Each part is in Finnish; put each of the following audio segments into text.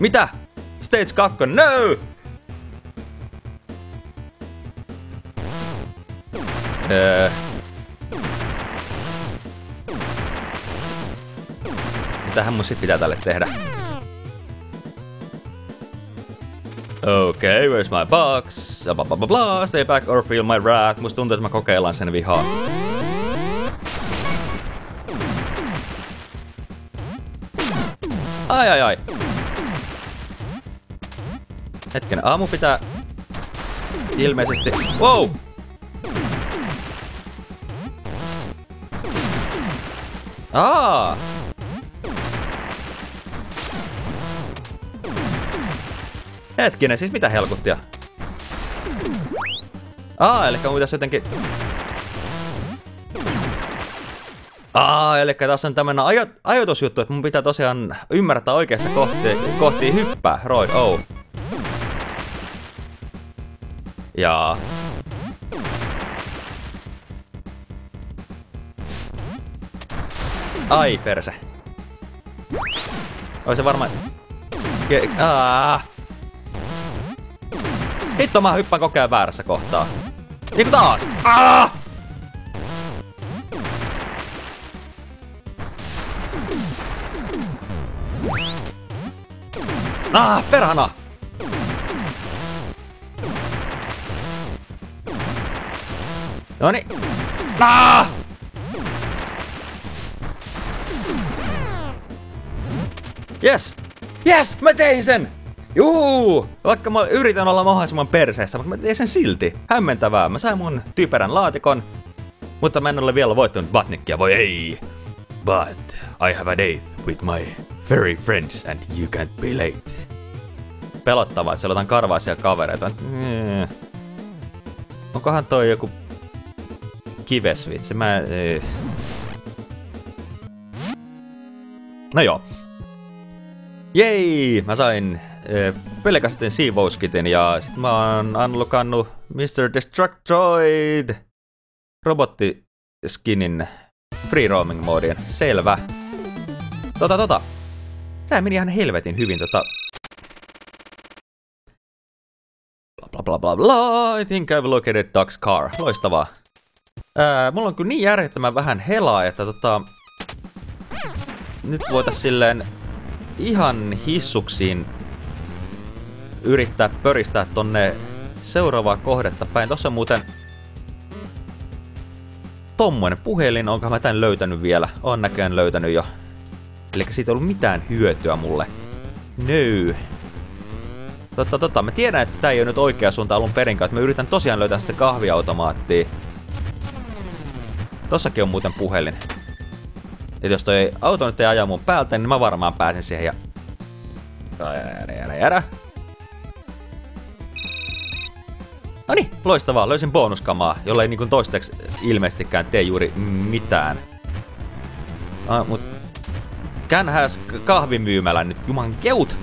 Mitä? Stage 2, no! Öö. Mitähän mun sit pitää tälle tehdä? Okay, where's my box? Blah, blah, blah, blah. Stay back or feel my wrath. Musta tuntuu, että mä kokeillaan sen vihaa. Ai ai ai. Hetken, aamu pitää ilmeisesti... Wow! Aa! Hetkinen, siis mitä helkuttia? Aa, eli mun pitäisi jotenkin... Aa, eli tässä on tämmönen ajo ajoitusjuttu, että mun pitää tosiaan ymmärtää oikeassa kohti, kohti hyppää. Roy, oh. Jaa. Ai perse. Oi se varmaan... Ke... Hitto, mä hyppään koko väärässä kohtaa. Niinku taas! Aa! Ah, perhana! Noni. Ah! Yes! Yes! Mä tein sen! Juu! Vaikka mä yritän olla mahdollisimman perseessä, mutta mä tein sen silti. Hämmentävää. Mä sain mun typerän laatikon, mutta mä en ole vielä voittanut Batnikkia, voi ei! But I have a date with my furry friends and you can't be late. Pelottavaa, siellä on karvaisia kavereita. Onkohan toi joku kivesvitsi? Mä... Eh. No joo. Jei! Mä sain eh, pelkästään siivouskitin ja sit mä oon unlockannut Mr. Destructoid robottiskinin free roaming moodin. Selvä. Tota tota. Tää meni ihan helvetin hyvin tota. Bla bla bla bla. I think I've located Duck's car. Loistavaa. Mulla on kyllä niin järjettömän vähän helaa, että tota... Nyt voitais silleen ihan hissuksiin yrittää pöristää tonne seuraavaa kohdetta päin. Tossa muuten tommonen puhelin, onko mä tän löytänyt vielä? On näköjään löytänyt jo. Eli siitä ei ollut mitään hyötyä mulle. No. Totta, totta. Mä tiedän, että tää ei ole nyt oikea suunta alun perin, että mä yritän tosiaan löytää sitä kahviautomaattia. Tossakin on muuten puhelin. Et jos toi auto nyt ei aja mun päältä, niin mä varmaan pääsen siihen ja... Jäädä, jäädä, jäädä. No niin, loistavaa. Löysin bonuskamaa, jolla ei niinku toistaiseksi ilmeisestikään tee juuri mitään. Ah, mut... Känhäs kahvimyymälä nyt, juman keut!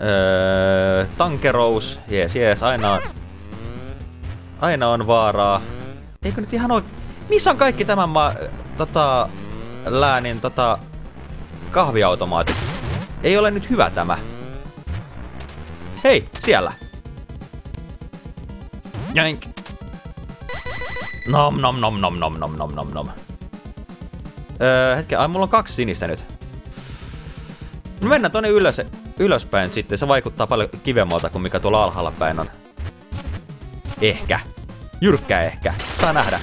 Öö, tankerous, jees, jees, aina. Aina on vaaraa. Eikö nyt ihan oikein... Missä on kaikki tämän maa... Tota... Läänin tota... Kahviautomaatit? Ei ole nyt hyvä tämä. Hei, siellä. Jank. Nom nom nom nom nom nom nom nom nom. Öö, hetken, ai mulla on kaksi sinistä nyt. No mennään tonne ylös, ylöspäin sitten, se vaikuttaa paljon kivemmalta kuin mikä tuolla alhaalla päin on. Ehkä. Jyrkkä ehkä. Saa nähdä.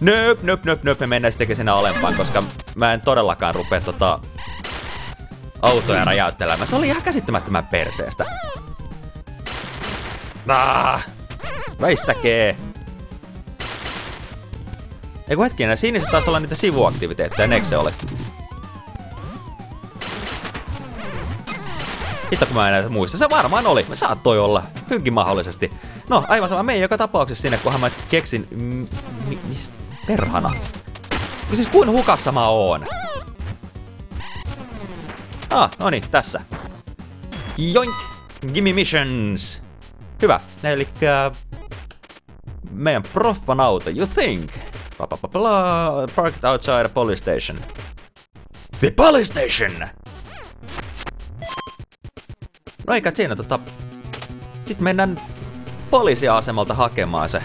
Nöp, nöp, nöp, nöp, me mennään sitten sinne alempaan, koska mä en todellakaan rupea tota autoja räjäyttelemään. Se oli ihan käsittämättömän perseestä. Ah, väistäkee! Eiku hetkinen, siniset taas olla niitä sivuaktiviteetteja, eikö se ole? Hitto kun mä en näitä muista. Se varmaan oli. Me saattoi olla. Hyvinkin mahdollisesti. No, aivan sama. Me joka tapauksessa sinne, kunhan mä keksin... Mi mis... Perhana. Siis kuin hukassa mä oon? Ah, no niin, tässä. Joink! Gimme missions! Hyvä. Eli meidän proffan auto, you think? Bla, bla, bla, bla, parked outside a police station. The police station! No eikä siinä tota... Sitten mennään poliisiasemalta hakemaan se.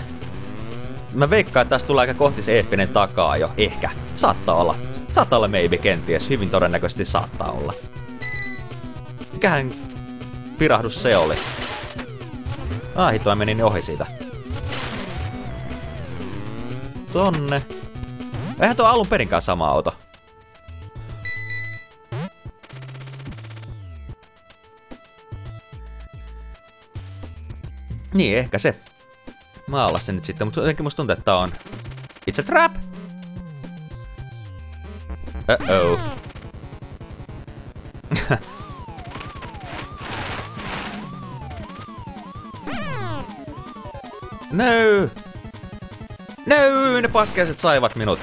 Mä veikkaan, että tästä tulee aika kohti se eeppinen takaa jo. Ehkä. Saattaa olla. Saattaa olla maybe kenties. Hyvin todennäköisesti saattaa olla. Mikähän pirahdus se oli? Ah, hitto, mä menin ohi siitä. Tonne. Eihän tuo alun perinkään sama auto. Niin, ehkä se. Maalla se nyt sitten, mutta jotenkin musta tuntuu, että tää on... It's a trap! Uh-oh. no! No! Ne paskeiset saivat minut.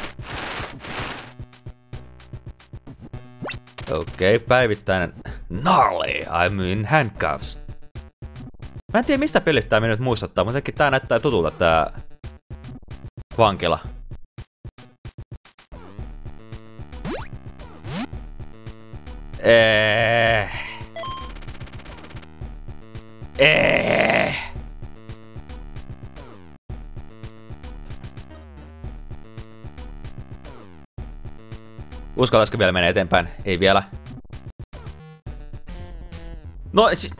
Okei, okay, päivittäinen. Gnarly, I'm in handcuffs. Mä en tiedä mistä pelistä tää nyt muistuttaa, mutta tää näyttää tutulta tää vankila. Eh. Eh. Uskallasiko vielä mennä eteenpäin? Ei vielä. No, si-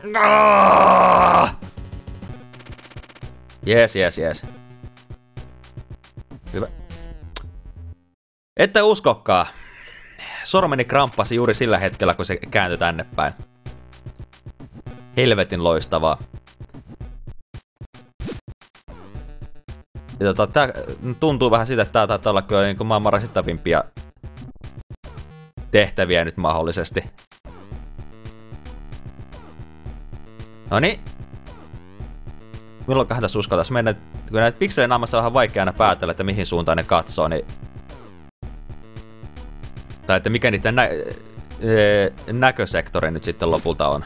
Yes, yes, yes. Hyvä. Ette uskokkaa. Sormeni kramppasi juuri sillä hetkellä, kun se kääntyi tänne päin. Helvetin loistavaa. Tota, tää tuntuu vähän siitä, että tää taitaa olla kyllä niin maailman rasittavimpia tehtäviä nyt mahdollisesti. No niin, milloinkohan tässä uskaltaisi mennä, kun näitä pikselin naamasta on vähän vaikea aina päätellä, että mihin suuntaan ne katsoo, niin... Tai että mikä niiden nä- näkösektori nyt sitten lopulta on.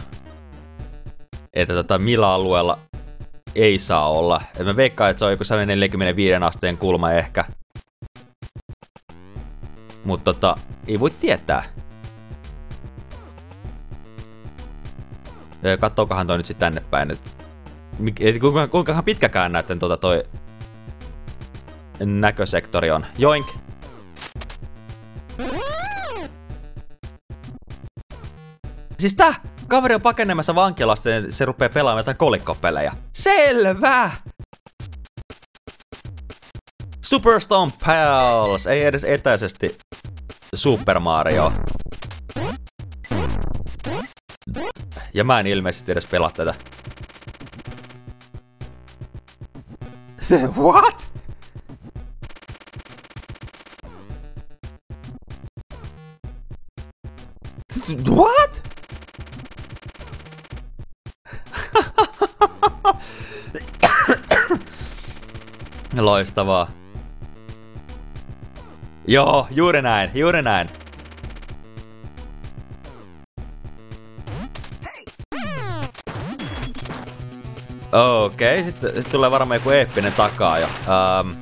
Että tota, millä alueella ei saa olla. Et mä veikkaan, että se on joku 45 asteen kulma ehkä. Mutta tota, ei voi tietää. Kattookohan toi nyt sitten tänne päin, että kuinka, kuinka pitkäkään näiden tuota toi näkösektori on. Joink! Siis tää kaveri on pakenemassa vankilasta ja se rupeaa pelaamaan jotain kolikkopelejä. Selvä! Super Stomp Pals! Ei edes etäisesti Super Mario. Ja mä en ilmeisesti edes pelaa tätä. what? What? Loistavaa. Joo, juuri näin, juuri näin. Okei, okay, sitten sit tulee varmaan joku eeppinen takaa jo. Um,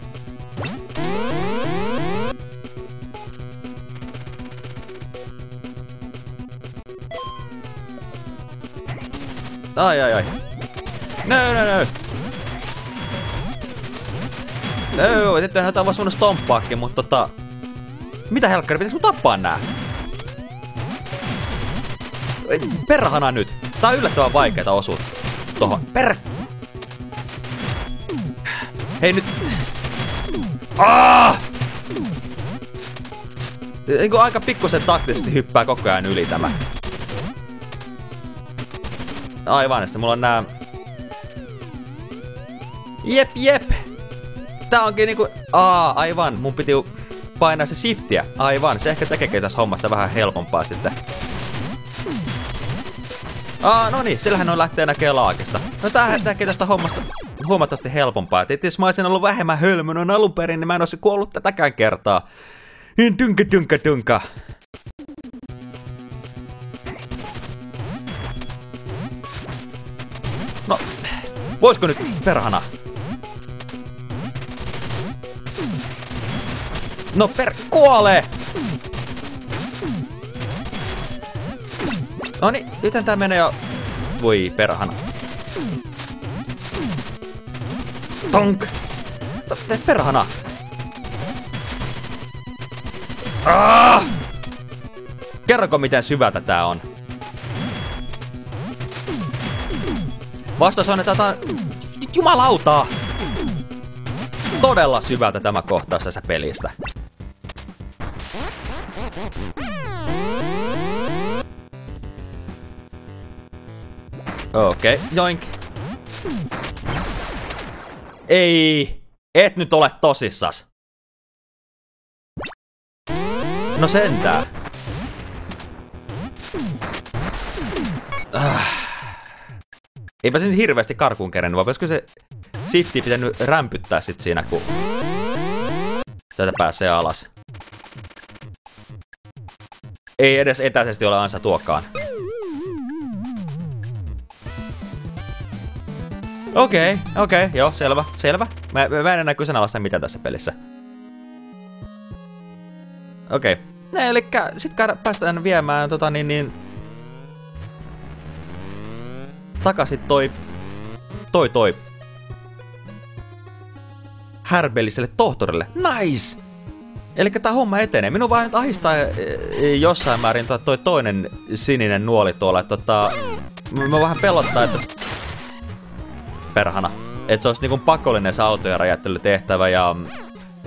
Ai ai ai. No no no. No, sitten hän on vaan sun stomppaakin, mutta tota... Mitä helkkari, pitäis mun tappaa nää? Perhana nyt. Tää on yllättävän vaikeeta osuutta. Tohon. Per... Ah! Niin aika pikkusen taktisesti hyppää koko ajan yli tämä. Aivan, että mulla on nää... Jep, jep! Tää onkin niinku... Aa, aivan, mun piti painaa se shiftiä. Aivan, se ehkä tekee tässä hommasta vähän helpompaa sitten. Aa, no niin, sillähän on lähtee näkee laakesta. No tää tekee tästä hommasta huomattavasti helpompaa. Et jos mä olisin ollut vähemmän hölmön alun perin, niin mä en olisi kuollut tätäkään kertaa. Dynkä, dynkä, dynkä. No, voisiko nyt perhana? No per kuole! No niin, nythän tää menee jo... Voi perhana. Tonk! Tee perhana! Ah! Kerroko miten syvältä tää on? Vastaus on, että tää Jumalautaa! Todella syvältä tämä kohtaus tässä pelistä. Okei, okay, joink. Ei, et nyt ole tosissas. No sentää. Ah. Eipä se nyt hirveästi karkuun kerennyt, vaan se shifti pitänyt rämpyttää sit siinä, kun tätä pääsee alas. Ei edes etäisesti ole ansa tuokaan. Okei, okay, okei, okay, joo, selvä, selvä. Mä, mä en enää kyseenalaista mitään tässä pelissä. Okei. Okay. No, eli sit päästään viemään tota niin, niin takaisin toi toi toi härbelliselle tohtorille. Nice! Eli tämä homma etenee. Minun vaan nyt ahistaa e, e, jossain määrin toi toinen sininen nuoli tuolla. Tota, mä vähän pelottaa, että... Perhana. Että se olisi niinku pakollinen se autojen räjättelytehtävä ja...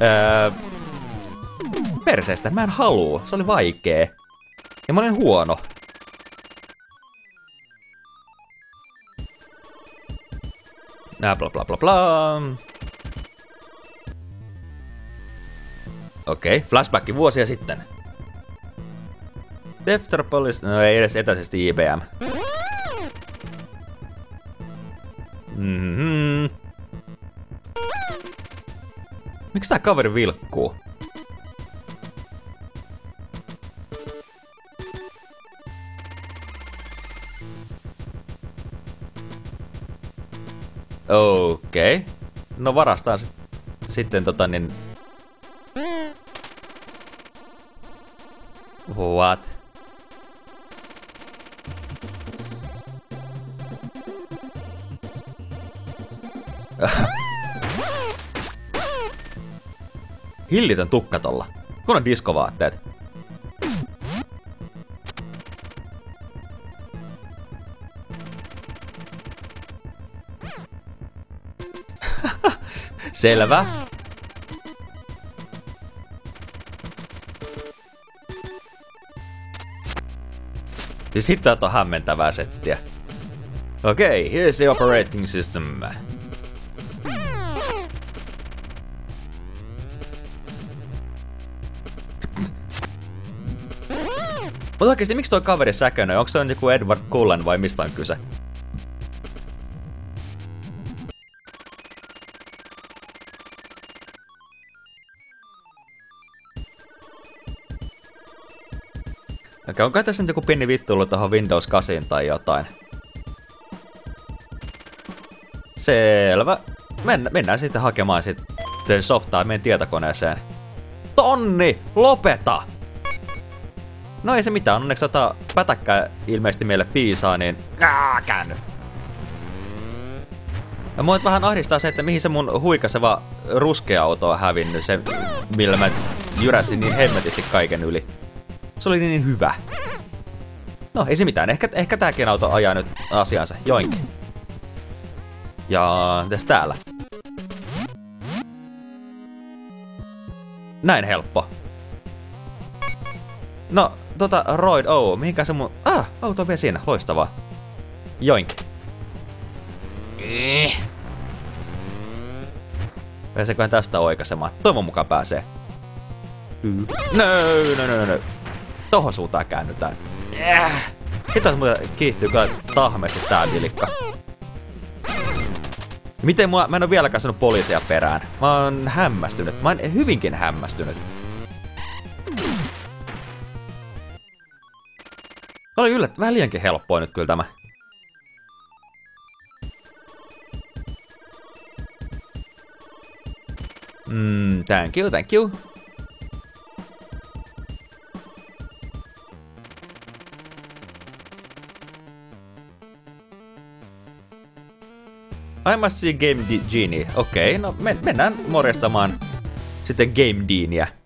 Öö, perseestä. Mä en halua. Se oli vaikee. Ja mä olin huono. Nää bla bla bla bla. Okei, okay. flashback vuosia sitten. Defterpolis, no ei edes etäisesti IBM. Tää kaveri vilkkuu? Okei. Okay. No varastaa sit, sitten tota niin... What? Hillitön tukka tolla. Kun on diskovaatteet. Selvä. Ja sitten on hämmentävää settiä. Okei, okay, here's the operating system. Mutta oikeesti, miksi toi kaveri säkönöi? Onko se on joku Edward Cullen vai mistä on kyse? Okei, onko tässä nyt joku pieni vittuilu tuohon Windows 8 tai jotain? Selvä. Men, mennään sitten hakemaan sitten softaa meidän tietokoneeseen. Tonni! Lopeta! No ei se mitään, onneksi tota pätäkkää ilmeisesti meille piisaa, niin... Ää, käänny. Ja mua vähän ahdistaa se, että mihin se mun huikaseva ruskea auto on hävinnyt, se millä mä jyräsin niin hemmetisti kaiken yli. Se oli niin hyvä. No, ei se mitään. Ehkä, ehkä tääkin auto ajaa nyt asiansa. Joink. Ja mitäs täällä? Näin helppo. No, tota, Roid O, mihinkä se mun... Ah, auto on vielä siinä, loistavaa. Joink. Eh. Pääseeköhän tästä oikaisemaan? Toivon mukaan pääsee. No, no, no, no, no. Tohon suuntaan käännytään. Äh. Hitas muuten kiihtyy kyllä tahmeesti tää vilikka. Miten mua, mä en oo vieläkään sanonut poliisia perään. Mä oon hämmästynyt. Mä oon hyvinkin hämmästynyt. Tämä oli yllättävän vähän liiankin helppoa nyt kyllä tämä. Mm, thank you, thank you. I must see Game Genie. Okei, okay, no men mennään morjastamaan sitten Game Deania.